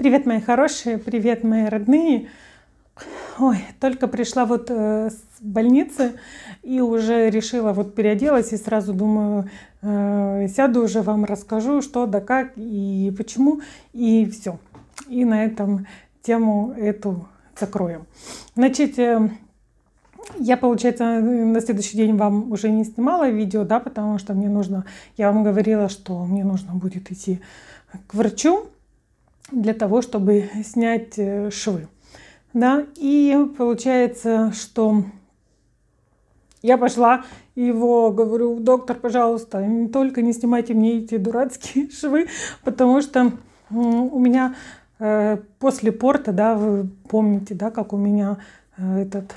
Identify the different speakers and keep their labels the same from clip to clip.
Speaker 1: Привет, мои хорошие, привет, мои родные. Ой, только пришла вот э, с больницы и уже решила вот переоделась и сразу думаю, э, сяду уже вам расскажу, что да как и почему и все. И на этом тему эту закроем. Значит, э, я, получается, на следующий день вам уже не снимала видео, да, потому что мне нужно, я вам говорила, что мне нужно будет идти к врачу для того, чтобы снять э, швы. Да, и получается, что я пошла его говорю, доктор, пожалуйста, не только не снимайте мне эти дурацкие швы, потому что у меня э, после порта, да, вы помните, да, как у меня э, этот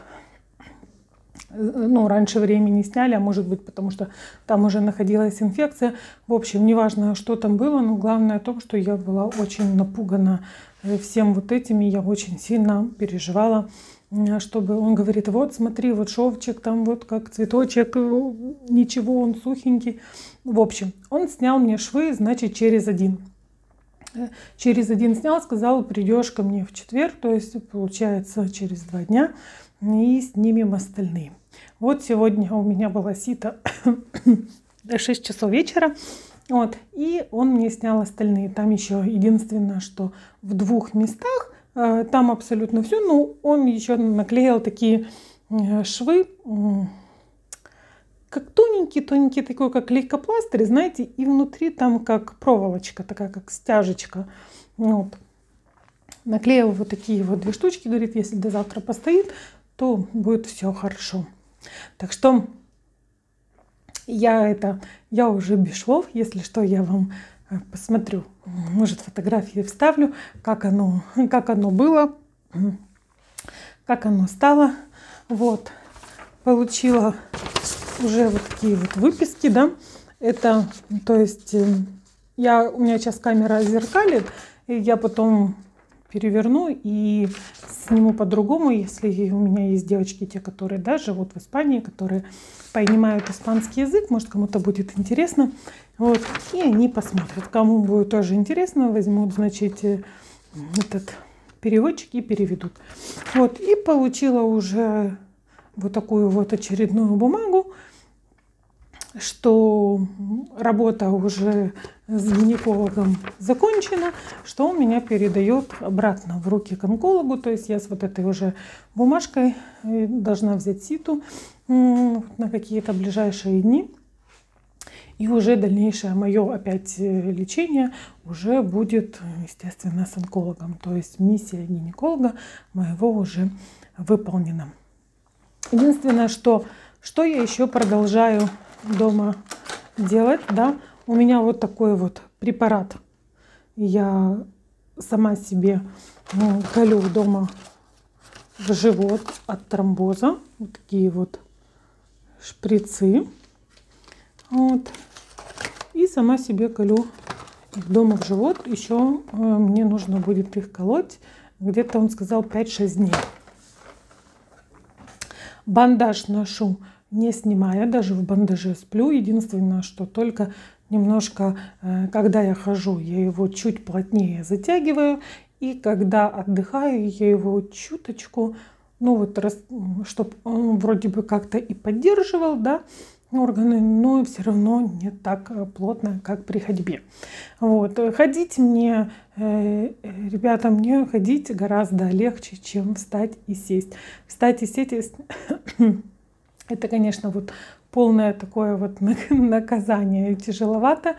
Speaker 1: ну, раньше времени сняли, а может быть, потому что там уже находилась инфекция. В общем, неважно, что там было, но главное то, что я была очень напугана э, всем вот этим, и я очень сильно переживала, чтобы он говорит, вот смотри, вот шовчик там вот как цветочек, э, ничего, он сухенький. В общем, он снял мне швы, значит, через один. Э, через один снял, сказал, придешь ко мне в четверг, то есть получается через два дня, и снимем остальные. Вот сегодня у меня была сито до 6 часов вечера. Вот, и он мне снял остальные. Там еще единственное, что в двух местах, э, там абсолютно все, но он еще наклеил такие э, швы, как тоненький, тоненький такой, как лейкопластырь, знаете, и внутри там как проволочка, такая как стяжечка. Вот. Наклеил вот такие вот две штучки, говорит, если до завтра постоит, то будет все хорошо. Так что я это, я уже без если что, я вам э, посмотрю, может фотографии вставлю, как оно, как оно было, как оно стало. Вот, получила уже вот такие вот выписки, да, это, то есть, э, я, у меня сейчас камера зеркалит, и я потом переверну и сниму по-другому, если у меня есть девочки, те, которые да, живут в Испании, которые понимают испанский язык, может кому-то будет интересно. Вот, и они посмотрят. Кому будет тоже интересно, возьмут, значит, э, этот переводчик и переведут. Вот, и получила уже вот такую вот очередную бумагу что работа уже с гинекологом закончена, что он меня передает обратно в руки к онкологу. То есть я с вот этой уже бумажкой э, должна взять ситу на какие-то ближайшие дни. И уже дальнейшее мое опять э, лечение уже будет, естественно, с онкологом. То есть миссия гинеколога моего уже выполнена. Единственное, что, что я еще продолжаю дома делать, да. У меня вот такой вот препарат. Я сама себе ну, колю дома в живот от тромбоза. Вот такие вот шприцы. Вот. И сама себе колю их дома в живот. Еще э, мне нужно будет их колоть. Где-то он сказал 5-6 дней. Бандаж ношу не снимая, даже в бандаже сплю. Единственное, что только немножко, э, когда я хожу, я его чуть плотнее затягиваю. И когда отдыхаю, я его чуточку, ну вот, чтобы он вроде бы как-то и поддерживал, да, органы, но все равно не так э, плотно, как при ходьбе. Вот. Ходить мне, э, ребята, мне ходить гораздо легче, чем встать и сесть. Встать и сесть это, конечно, вот полное такое вот наказание тяжеловато.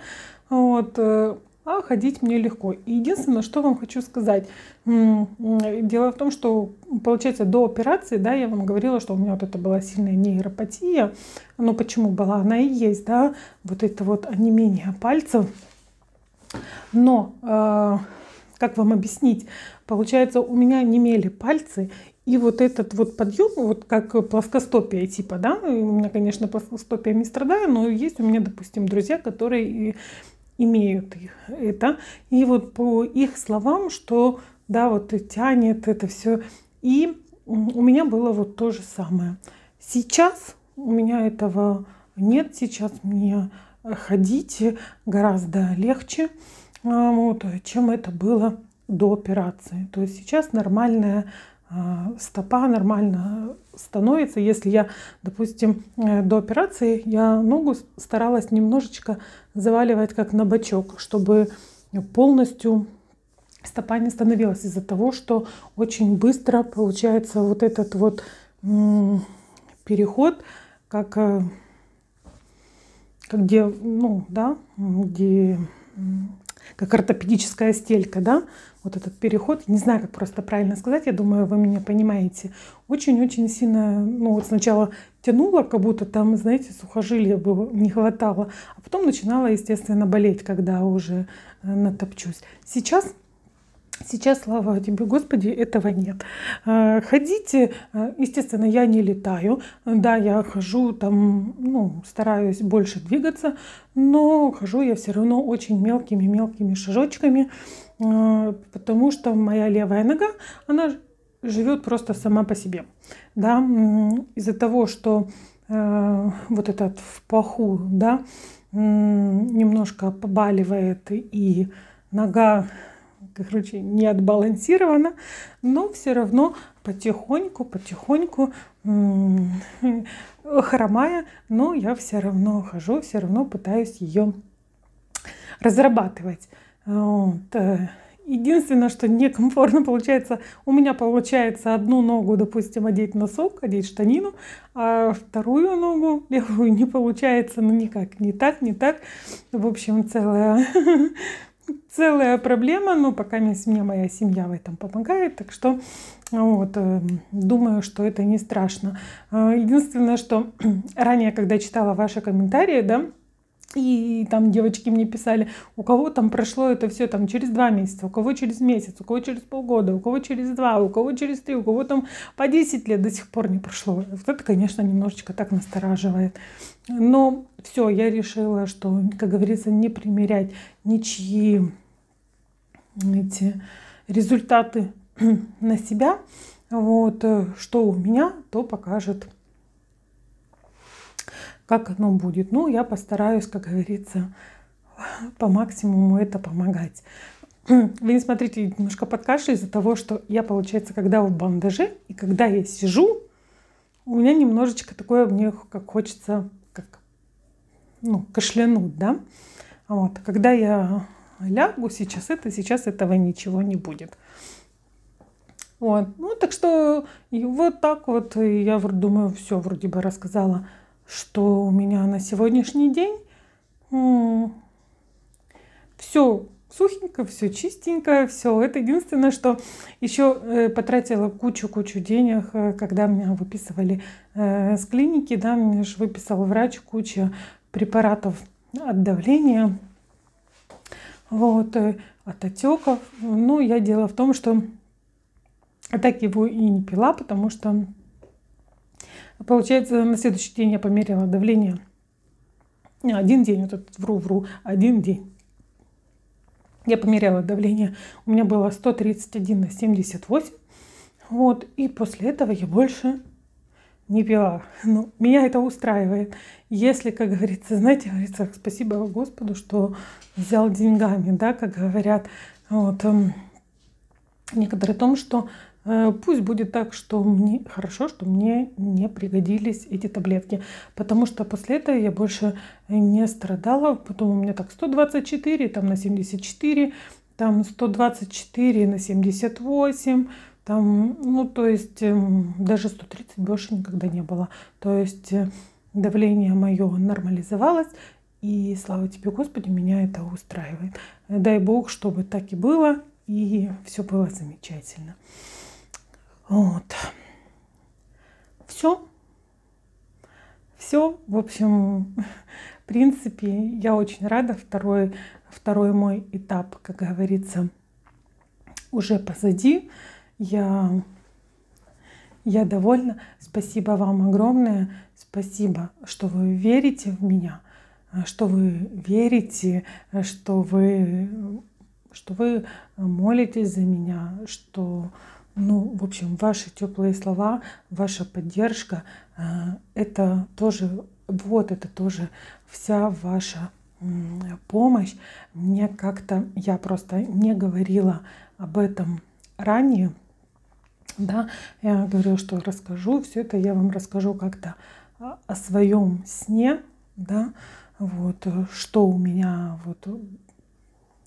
Speaker 1: Вот. Э, а ходить мне легко. единственное, что вам хочу сказать. Дело в том, что, получается, до операции, да, я вам говорила, что у меня вот это была сильная нейропатия. Но почему была? Она и есть, да, вот это вот онемение пальцев. Но, э, как вам объяснить, получается, у меня немели пальцы, и вот этот вот подъем, вот как плоскостопие типа, да, у меня, конечно, плоскостопие не страдаю, но есть у меня, допустим, друзья, которые имеют это. И вот по их словам, что, да, вот тянет это все. И у меня было вот то же самое. Сейчас у меня этого нет, сейчас мне ходить гораздо легче, а, вот, чем это было до операции. То есть сейчас нормальная стопа нормально становится. Если я, допустим, э, до операции я ногу старалась немножечко заваливать как на бочок, чтобы полностью стопа не становилась из-за того, что очень быстро получается вот этот вот переход, как, э, как где, ну, да, где как ортопедическая стелька, да, вот этот переход, не знаю, как просто правильно сказать, я думаю, вы меня понимаете, очень-очень сильно, ну вот сначала тянуло, как будто там, знаете, сухожилия было, не хватало, а потом начинала, естественно, болеть, когда уже э, натопчусь. Сейчас Сейчас, слава тебе, Господи, этого нет. Э, ходите, э, естественно, я не летаю, да, я хожу там, ну, стараюсь больше двигаться, но хожу я все равно очень мелкими-мелкими шажочками, потому что моя левая нога, она живет просто сама по себе, да, из-за того, что вот этот в паху, да, немножко побаливает и нога короче, не отбалансировано, но все равно потихоньку, потихоньку хромая, но я все равно хожу, все равно пытаюсь ее разрабатывать. Вот. Э, единственное, что некомфортно получается, у меня получается одну ногу, допустим, одеть носок, одеть штанину, а вторую ногу левую не получается, ну никак, не так, не так. В общем, целая целая проблема, но пока мне моя семья в этом помогает, так что вот, э, думаю, что это не страшно. Э, единственное, что ранее, когда читала ваши комментарии, да, и там девочки мне писали, у кого там прошло это все там через два месяца, у кого через месяц, у кого через полгода, у кого через два, у кого через три, у кого там по 10 лет до сих пор не прошло. Вот это, конечно, немножечко так настораживает. Но все, я решила, что, как говорится, не примерять ничьи эти результаты на себя. Вот, э, что у меня, то покажет как оно будет. Ну, я постараюсь, как говорится, по максимуму это помогать. Вы не смотрите немножко под кашлю из-за того, что я, получается, когда в бандаже и когда я сижу, у меня немножечко такое мне как хочется как ну, кашлянуть, да. Вот. Когда я лягу сейчас это, сейчас этого ничего не будет. Вот. Ну, так что и вот так вот я думаю, все вроде бы рассказала что у меня на сегодняшний день все сухенько, все чистенько, все. Это единственное, что еще э, потратила кучу-кучу денег, э, когда меня выписывали э, с клиники, да, мне же выписал врач куча препаратов от давления, вот, от отеков. Ну, я дело в том, что так его и не пила, потому что Получается, на следующий день я померила давление. Один день, вот этот вру-вру, один день. Я померяла давление. У меня было 131 на 78. Вот. И после этого я больше не пила. Ну, меня это устраивает. Если, как говорится, знаете, говорится, спасибо Господу, что взял деньгами, да, как говорят. Вот. Эм, некоторые о том, что пусть будет так, что мне хорошо, что мне не пригодились эти таблетки, потому что после этого я больше не страдала. Потом у меня так 124, там на 74, там 124 на 78, там, ну то есть эм, даже 130 больше никогда не было. То есть э, давление мое нормализовалось, и слава тебе, Господи, меня это устраивает. Дай Бог, чтобы так и было, и все было замечательно. Вот. Все. Все. В общем, в принципе, я очень рада. Второй, второй мой этап, как говорится, уже позади. Я, я довольна. Спасибо вам огромное. Спасибо, что вы верите в меня, что вы верите, что вы, что вы молитесь за меня, что ну, в общем, ваши теплые слова, ваша поддержка, э, это тоже, вот это тоже вся ваша помощь. Мне как-то, я просто не говорила об этом ранее, да, я говорю, что расскажу, все это я вам расскажу как-то о своем сне, да, вот, что у меня, вот,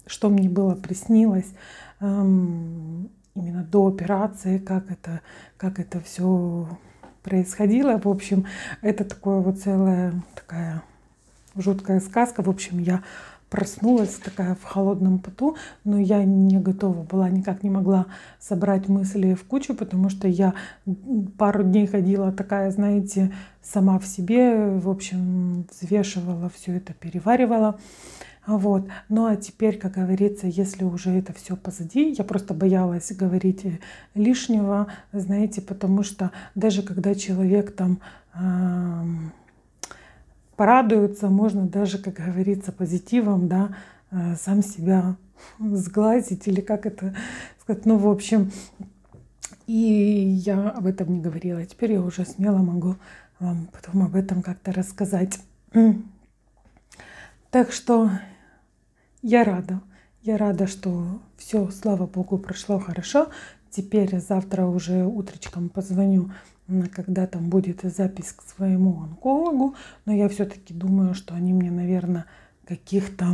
Speaker 1: что мне было приснилось эм, именно до операции, как это, как это все происходило. В общем, это такое вот целая такая жуткая сказка. В общем, я проснулась такая в холодном поту, но я не готова была, никак не могла собрать мысли в кучу, потому что я пару дней ходила такая, знаете, сама в себе, в общем, взвешивала все это, переваривала. Вот. Ну а теперь, как говорится, если уже это все позади, я просто боялась говорить лишнего, знаете, потому что даже когда человек там э, порадуется, можно даже, как говорится, позитивом, да, э, сам себя сглазить или как это сказать, ну в общем, и я об этом не говорила. Теперь я уже смело могу вам потом об этом как-то рассказать. Так что я рада. Я рада, что все, слава богу, прошло хорошо. Теперь завтра уже утречком позвоню, когда там будет запись к своему онкологу. Но я все-таки думаю, что они мне, наверное, каких-то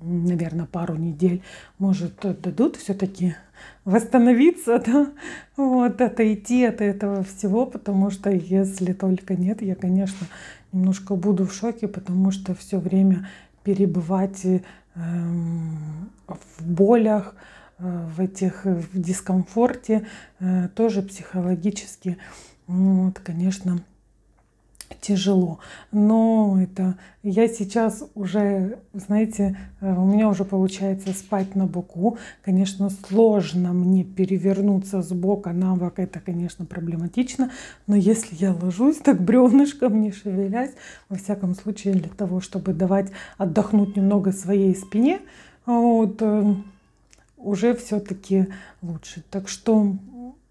Speaker 1: наверное, пару недель, может, дадут все-таки восстановиться, да, вот, отойти от этого всего, потому что если только нет, я, конечно, немножко буду в шоке, потому что все время перебывать эм, в болях, э, в этих в дискомфорте, э, тоже психологически, вот, конечно, тяжело. Но это я сейчас уже, знаете, э, у меня уже получается спать на боку. Конечно, сложно мне перевернуться с бока на бок. Это, конечно, проблематично. Но если я ложусь так бревнышком, не шевелясь, во всяком случае, для того, чтобы давать отдохнуть немного своей спине, вот, э, уже все-таки лучше. Так что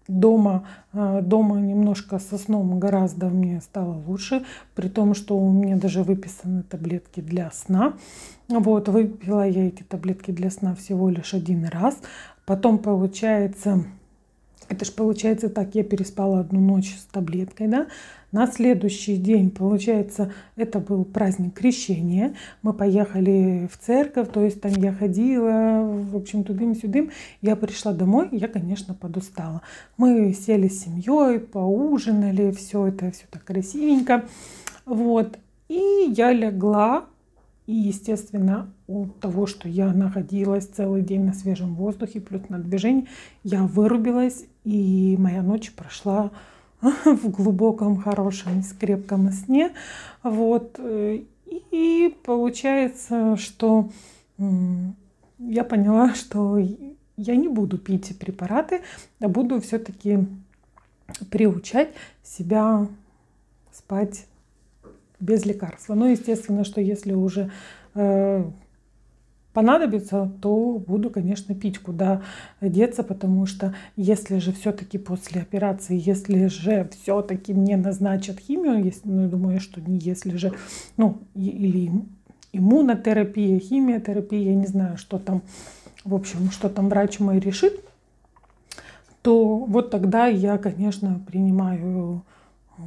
Speaker 1: дома, э, дома немножко со сном гораздо мне стало лучше, при том, что у меня даже выписаны таблетки для сна. Вот, выпила я эти таблетки для сна всего лишь один раз. Потом, получается, это же получается так, я переспала одну ночь с таблеткой, да, на следующий день, получается, это был праздник крещения. Мы поехали в церковь, то есть там я ходила, в общем, тудым-сюдым. Я пришла домой, я, конечно, подустала. Мы сели с семьей, поужинали, все это, все так красивенько. Вот. И я легла, и, естественно, от того, что я находилась целый день на свежем воздухе, плюс на движении, я вырубилась, и моя ночь прошла в глубоком, хорошем, крепком сне. Вот. И получается, что я поняла, что я не буду пить препараты, а буду все-таки приучать себя спать без лекарства. Ну, естественно, что если уже э, понадобится, то буду, конечно, пить, куда деться, потому что если же все-таки после операции, если же все-таки мне назначат химию, если, ну, думаю, что не если же, ну, или иммунотерапия, химиотерапия, я не знаю, что там, в общем, что там врач мой решит, то вот тогда я, конечно, принимаю э,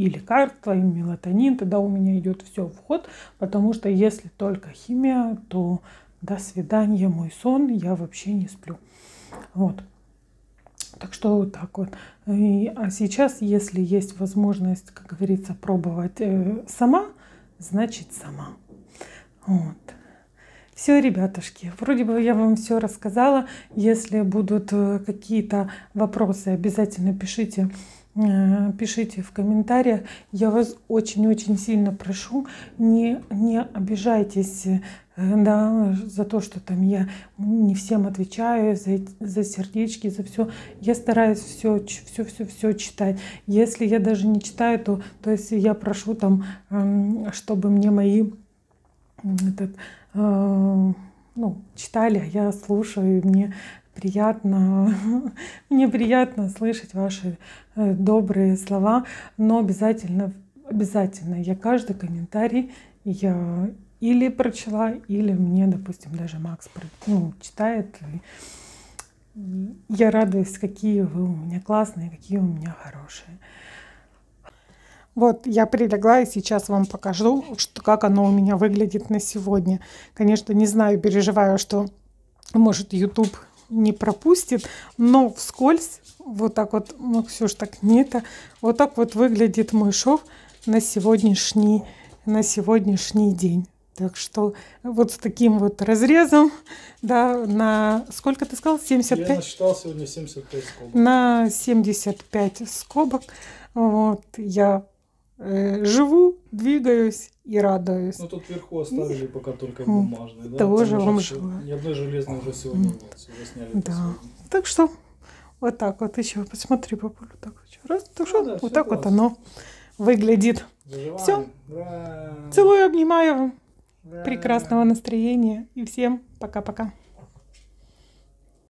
Speaker 1: и лекарства, и мелатонин, тогда у меня идет все в ход, потому что если только химия, то до свидания, мой сон, я вообще не сплю. Вот. Так что вот так вот. И, а сейчас, если есть возможность, как говорится, пробовать э, сама, значит сама. Вот. Все, ребятушки, вроде бы я вам все рассказала. Если будут э, какие-то вопросы, обязательно пишите пишите в комментариях. Я вас очень-очень сильно прошу, не, не обижайтесь э, да, за то, что там я не всем отвечаю, за, за сердечки, за все. Я стараюсь все, все, все, все читать. Если я даже не читаю, то, то есть я прошу там, эм, чтобы мне мои этот, э, ну, читали, а я слушаю, и мне приятно, мне приятно слышать ваши э, добрые слова, но обязательно обязательно я каждый комментарий я или прочла, или мне, допустим, даже Макс ну, читает. И я радуюсь, какие вы у меня классные, какие у меня хорошие. Вот я прилегла и сейчас вам покажу, что, как оно у меня выглядит на сегодня. Конечно, не знаю, переживаю, что может YouTube не пропустит, но вскользь вот так вот, ну все ж так не это, вот так вот выглядит мой шов на сегодняшний, на сегодняшний день. Так что вот с таким вот разрезом, да, на сколько ты сказал? 75? Я
Speaker 2: насчитал сегодня 75 скобок.
Speaker 1: На 75 скобок. Вот, я живу, двигаюсь и радуюсь.
Speaker 2: Ну тут вверху оставили пока только бумажный, да?
Speaker 1: Тоже вам желаю.
Speaker 2: Ни одной железной уже сегодня нет, все сняли.
Speaker 1: Да. Так что вот так вот еще посмотри, папулю, так раз, так что
Speaker 2: да,
Speaker 1: вот так
Speaker 2: классно.
Speaker 1: вот оно выглядит. Все. Целую, обнимаю. Прекрасного настроения и всем пока-пока.